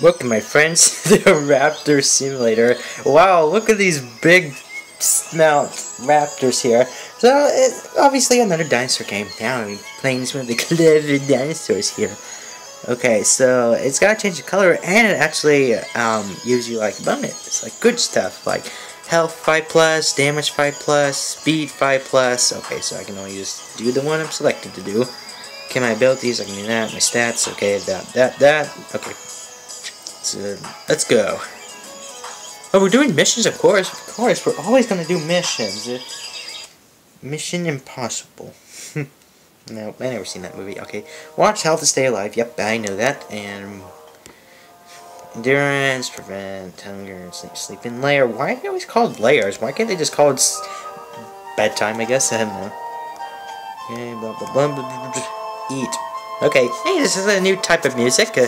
Welcome, my friends, the Raptor Simulator. Wow, look at these big snout raptors here. So, it's obviously another dinosaur game. Now we're playing some of the clever dinosaurs here. Okay, so it's got to change the color, and it actually um, gives you like bonus, like good stuff, like health 5 plus, damage 5 plus, speed 5 plus. Okay, so I can only just do the one I'm selected to do. Okay, my abilities, I can do that, my stats, okay, that, that, that, okay. So, let's go. Oh, we're doing missions, of course, of course, we're always gonna do missions. Mission Impossible. no, I never seen that movie, okay. Watch Health to Stay Alive, yep, I know that, and... Endurance, prevent hunger, sleep, sleep in layer. Why are they always called layers? Why can't they just call it bedtime, I guess? I don't know. Okay, blah, blah, blah, blah, blah eat. Okay, hey, this is a new type of music. Uh,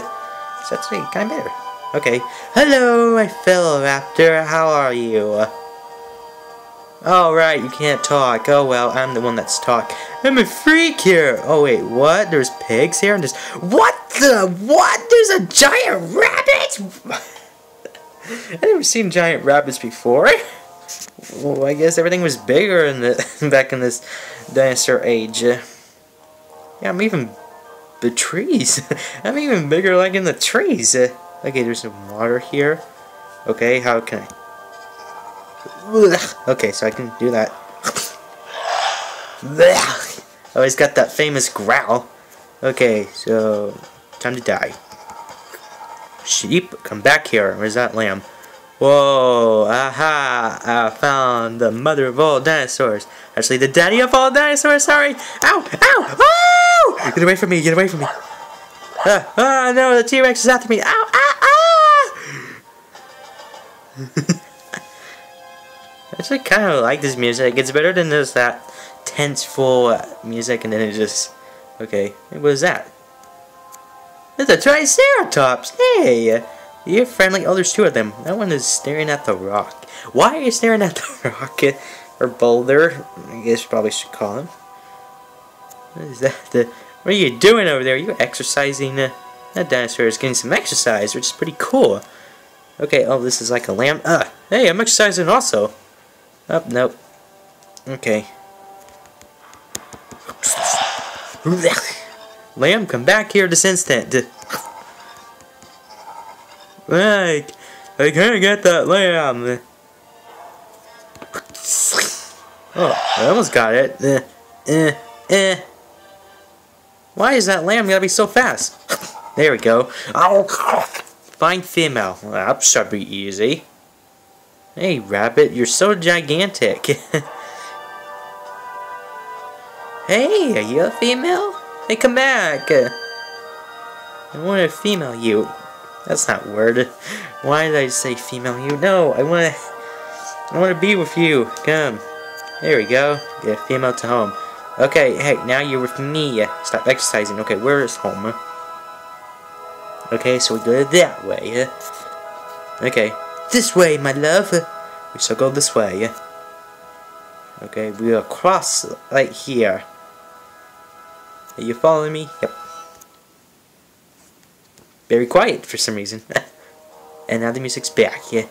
so that's kind of better. Okay. Hello, my fellow raptor. How are you? Oh, right, you can't talk. Oh, well, I'm the one that's talk. I'm a freak here. Oh, wait, what? There's pigs here? And there's... What the... What? There's a giant rabbit? I've never seen giant rabbits before. Well, I guess everything was bigger in the back in this dinosaur age. Yeah, I'm even the trees. I'm even bigger like in the trees. Okay, there's some water here. Okay, how can I? Okay, so I can do that. Oh, he's got that famous growl. Okay, so time to die. Sheep, come back here. Where's that lamb? Whoa, aha, I found the mother of all dinosaurs. Actually, the daddy of all dinosaurs, sorry. Ow, ow, oh! Get away from me, get away from me. Ah, oh, no, the T-Rex is after me. Ow, ow, ah! I actually kind of like this music. It's better than this, that tense, full music, and then it just... Okay, what is that? It's a Triceratops! Hey! You're friendly. Oh, there's two of them. That one is staring at the rock. Why are you staring at the rock? Or boulder, I guess you probably should call him. What is that? The, what are you doing over there? Are you exercising? Uh, that dinosaur is getting some exercise, which is pretty cool. Okay, oh, this is like a lamb. Ah, hey, I'm exercising also. Oh, nope. Okay. Lamb, come back here this instant. Like, I can't get that lamb. Oh, I almost got it. Eh, eh, eh. Why is that lamb gotta be so fast? There we go. Find female. That should be easy. Hey, rabbit, you're so gigantic. hey, are you a female? Hey, come back. I want a female you. That's not word. Why did I say female you? No, I want to... I want to be with you. Come. There we go. Get a female to home. Okay, hey, now you're with me. Stop exercising. Okay, where is home? Okay, so we go that way. Okay, this way, my love. We shall go this way. Okay, we will cross right here. Are you following me? Yep very quiet for some reason. and now the music's back, yeah.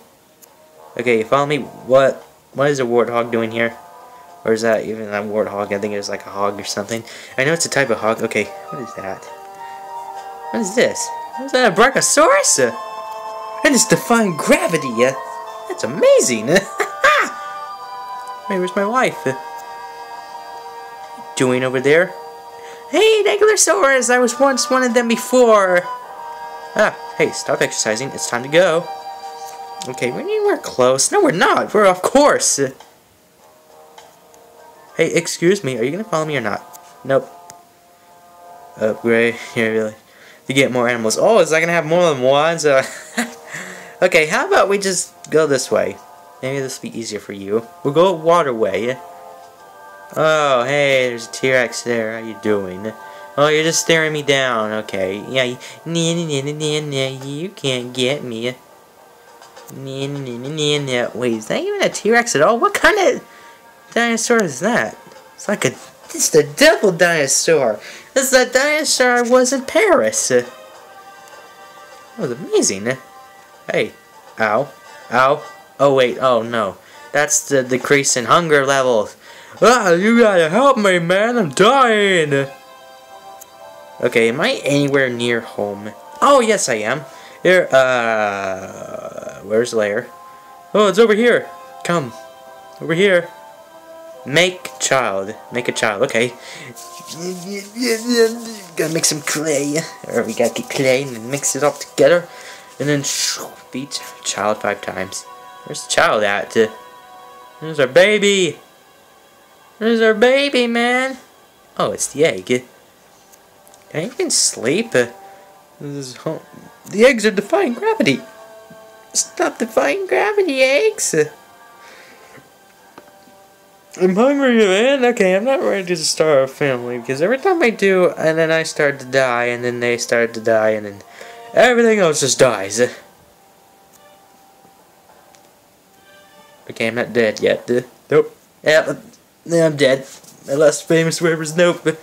Okay, you follow me. What what is a warthog doing here? Or is that even a warthog? I think it was like a hog or something. I know it's a type of hog. Okay, what is that? What is this? Is that a Brachiosaurus? And it's defying gravity. Uh, that's amazing. hey, where's my wife? doing over there? Hey, Ankylosaurus! I was once one of them before. Ah, hey, stop exercising. It's time to go. Okay, we're close. No, we're not. We're off course. Hey, excuse me. Are you going to follow me or not? Nope. Great. Yeah, really. To get more animals. Oh, is that going to have more than one? So okay, how about we just go this way? Maybe this will be easier for you. We'll go waterway. Oh, hey, there's a T-Rex there. How you doing? Oh, you're just staring me down. Okay. Yeah. Nah, nah, nah, nah, nah, You can't get me. Nah, nah, nah, nah, nah. Wait, is that even a T-Rex at all? What kind of dinosaur is that? It's like a... It's the devil dinosaur. It's the dinosaur I was in Paris. That was amazing. Hey. Ow. Ow. Oh, wait. Oh, no. That's the decrease in hunger levels. Ah, you gotta help me, man. I'm dying. Okay, am I anywhere near home? Oh, yes, I am. Here, uh... Where's Lair? Oh, it's over here. Come. Over here. Make child. Make a child. Okay. Gotta make some clay. Or we gotta get clay and mix it all together. And then beat child five times. Where's child at? There's our baby. There's our baby, man. Oh, it's the egg. Can I even sleep? The eggs are defying gravity. Stop defying gravity, eggs. I'm hungry, man. Okay, I'm not ready to start a family because every time I do, and then I start to die, and then they start to die, and then everything else just dies. Okay, I'm not dead yet. Nope. Yeah, I'm dead. My last famous word was nope.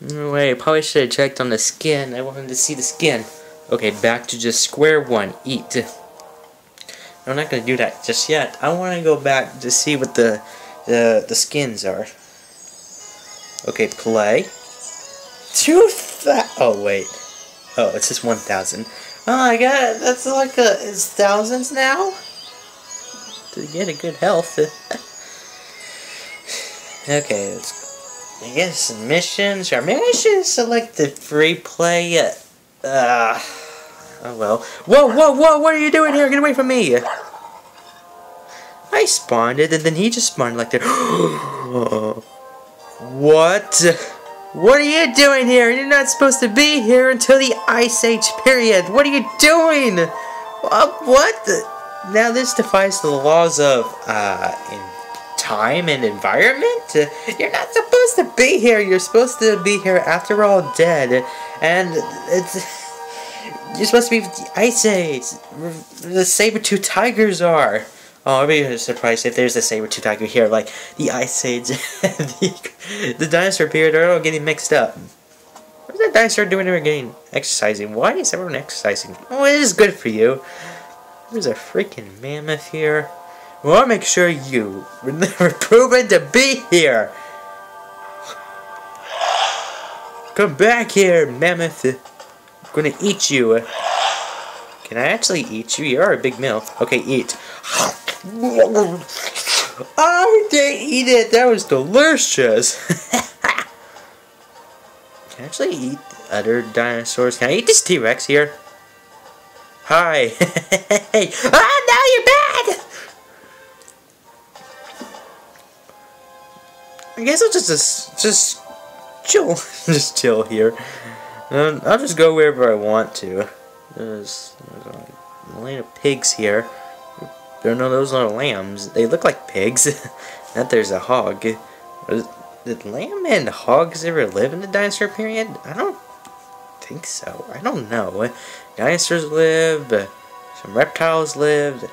No way, I probably should have checked on the skin. I wanted to see the skin. Okay, back to just square one. Eat. I'm not going to do that just yet. I want to go back to see what the, the, the skins are. Okay, play. Two Oh, wait. Oh, it's just 1,000. Oh my god, that's like a... It's thousands now? To get a good health. okay, let's... I guess missions, or maybe I should select the free play. Uh, Oh well. Whoa, whoa, whoa, what are you doing here? Get away from me! I spawned it, and then he just spawned like that. what? What are you doing here? You're not supposed to be here until the Ice Age period. What are you doing? Uh, what? Now this defies the laws of, uh, time and environment? You're not supposed to be here. You're supposed to be here after all dead. And it's... You're supposed to be with the Ice Age. The saber-tooth tigers are. Oh, I'd be surprised if there's a saber-tooth tiger here. Like, the Ice Age the, the dinosaur period are all getting mixed up. What's that dinosaur doing here again? Exercising. Why is everyone exercising? Oh, it is good for you. There's a freaking mammoth here. Well, I'll make sure you were never proven to be here. Come back here, mammoth. Gonna eat you. Can I actually eat you? You are a big meal. Okay, eat. I didn't eat it. That was delicious. Can I actually eat other dinosaurs? Can I eat this T-Rex here? Hi. Ah, now you're bad. I guess I'll just just, just chill, just chill here. Um, I'll just go wherever I want to. There's, there's a lane of pigs here. There, no, those are lambs. They look like pigs. Not there's a hog. Did lamb and hogs ever live in the dinosaur period? I don't think so. I don't know. Dinosaurs lived. Some reptiles lived.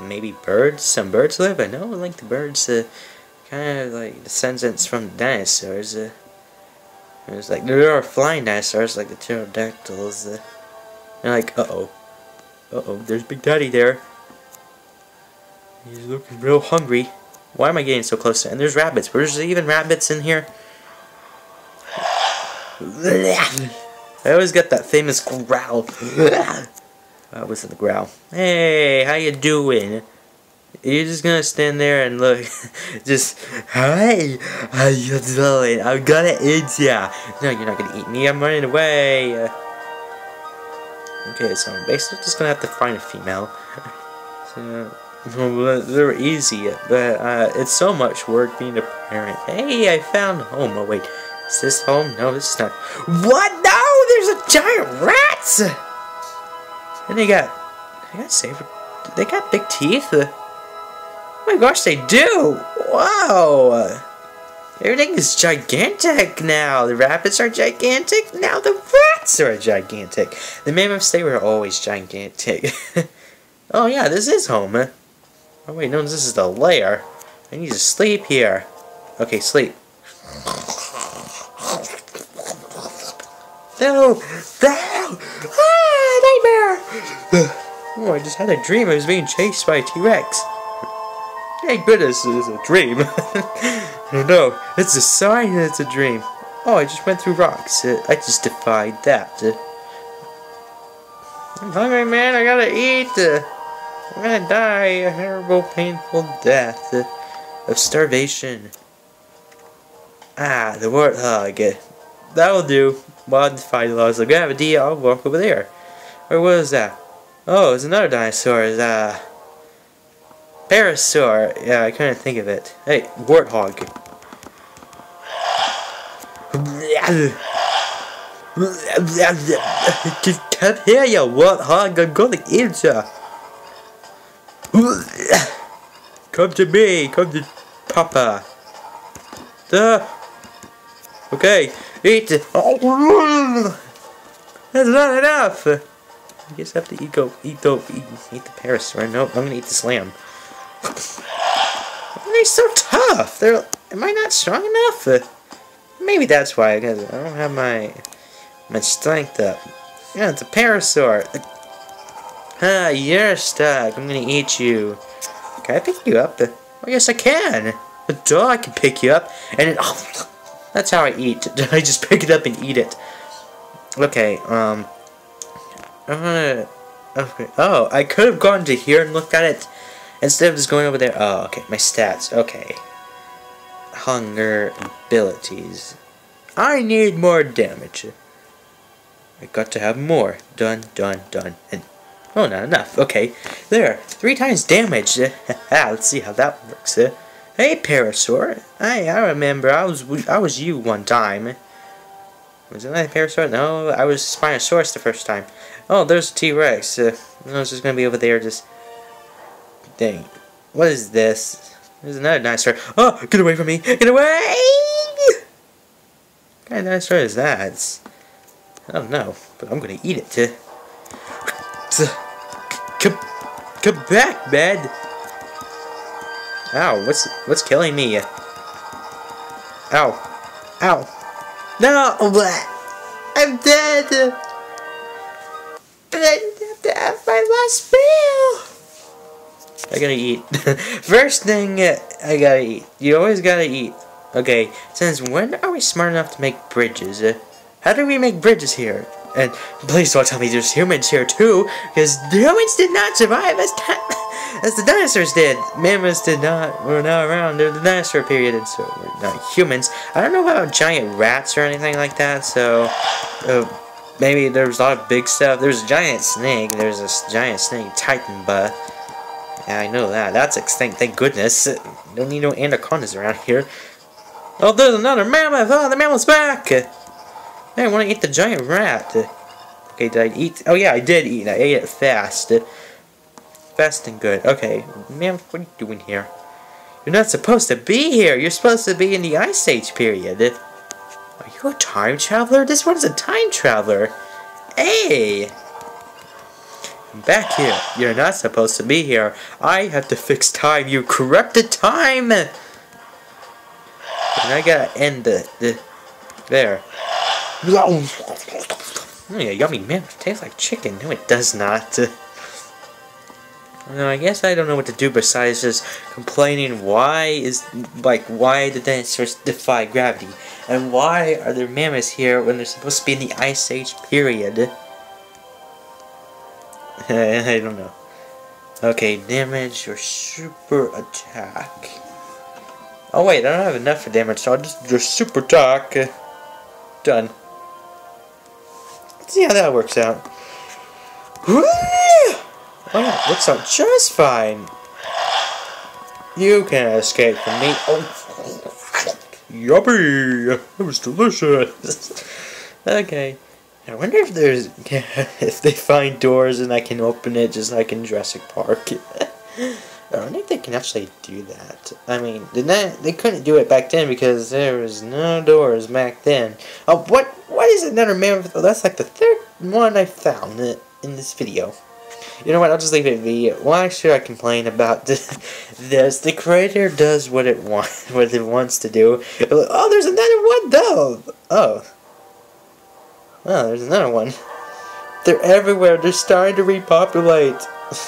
Maybe birds. Some birds live. I know like the birds uh, kind of like descendants from dinosaurs. Uh, it's like there are flying dinosaurs like the pterodactyls. Uh, and like, uh oh, uh oh, there's Big Daddy there. He's looking real hungry. Why am I getting so close to? And there's rabbits. Where's even rabbits in here? I always get that famous growl. that wasn't the growl. Hey, how you doing? You're just gonna stand there and look, just, hi, how you doing? I'm gonna eat ya. No, you're not gonna eat me, I'm running away. Okay, so I'm basically just gonna have to find a female. so, well, they're easy, but uh, it's so much work being a parent. Hey, I found home. Oh, wait, is this home? No, this is not. What? No, there's a giant rat! And they got, they got saber, they got big teeth. Oh my gosh, they do! Wow! Everything is gigantic now. The rabbits are gigantic. Now the rats are gigantic. The mammoths, they were always gigantic. oh yeah, this is home. Oh wait, no, this is the lair. I need to sleep here. Okay, sleep. No! No! Ah, nightmare! Oh, I just had a dream I was being chased by a T-Rex. Thank goodness it's a dream. no, it's a sign that it's a dream. Oh, I just went through rocks. Uh, I just defied that. Uh, I'm hungry, man. I gotta eat. Uh, I'm gonna die a horrible, painful death of starvation. Ah, the warthog. That'll do. Modify the laws of gravity. I'll walk over there. Where was that? Oh, it's another dinosaur. It's, uh, Parasaur. Yeah, I couldn't think of it. Hey, warthog. Come here, you warthog. I'm gonna eat ya. Come to me. Come to Papa. Duh. Okay, eat it. That's not enough. I guess I have to eat go eat the eat, eat the Parasaur. No, I'm gonna eat the slam. Are they so tough? They're am I not strong enough? Uh, maybe that's why because I don't have my my strength up. Yeah, it's a Parasaur. Ah, you're stuck. I'm gonna eat you. Can I pick you up? Oh, yes, I can. A dog can pick you up, and it, oh, that's how I eat. I just pick it up and eat it. Okay, um, I'm gonna. Okay. Oh, I could have gone to here and looked at it instead of just going over there. Oh, okay. My stats. Okay. Hunger abilities. I need more damage. I got to have more. Done, done, done. And oh, not enough. Okay, there. Three times damage. Let's see how that works. Hey, Parasaur. Hey, I remember. I was I was you one time. Was it that Parasaur? No, I was Spinosaurus the first time. Oh, there's a T-Rex. Uh, I was just gonna be over there just... Dang. What is this? There's another dinosaur. Oh, get away from me! Get away! What kind of dinosaur is that? It's, I don't know, but I'm gonna eat it. To, come, come back, man! Ow, what's, what's killing me? Ow. Ow. No! I'm dead! But I have to have my last meal! I gotta eat. First thing I gotta eat. You always gotta eat. Okay, since when are we smart enough to make bridges? Uh, how do we make bridges here? And please don't tell me there's humans here too, because humans did not survive as as the dinosaurs did. Mammals did not, were not around during the dinosaur period, and so we're not humans. I don't know about giant rats or anything like that, so uh, maybe there's a lot of big stuff. There's a giant snake, there's a giant snake, titan, but yeah, I know that. That's extinct, thank goodness. Don't need no anacondas around here. Oh, there's another mammoth! Oh, the mammoth's back! I want to eat the giant rat. Okay, did I eat? Oh yeah, I did eat. I ate it fast. Fast and good. Okay, man, what are you doing here? You're not supposed to be here. You're supposed to be in the Ice Age period. Are you a time traveler? This one's a time traveler. Hey! Back here. You're not supposed to be here. I have to fix time. You corrupted time! And I gotta end the... the there. Oh, yeah, yummy, man. It tastes like chicken. No, it does not. No, I guess I don't know what to do besides just complaining why is, like, why the dinosaurs defy gravity? And why are there mammoths here when they're supposed to be in the Ice Age period? I don't know. Okay, damage or super attack. Oh wait, I don't have enough for damage, so I'll just do super attack. Done. Let's see how that works out. Oh, yeah, looks out just fine. You can escape from me. Oh, yummy! It was delicious. okay. I wonder if there's if they find doors and I can open it just like in Jurassic Park. I wonder if they can actually do that. I mean, did not, they couldn't do it back then because there was no doors back then. Oh, what? What is another mammoth? Oh, that's like the third one I found in this video. You know what, I'll just leave it be. Why should I complain about this? The creator does what it wants, what it wants to do. Oh, there's another one though. Oh. Oh, there's another one. They're everywhere. They're starting to repopulate.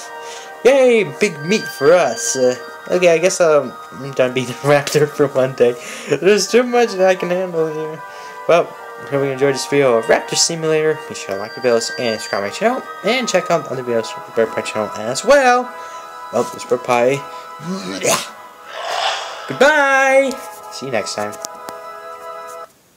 Yay, big meat for us. Uh, okay, I guess um, I'm done being a raptor for one day. There's too much I can handle here. Well, hope you enjoyed this video of Raptor Simulator. Make sure to like the videos and subscribe to my channel. And check out other videos from the Bird channel as well. Well, this BirdoPie. Goodbye! See you next time.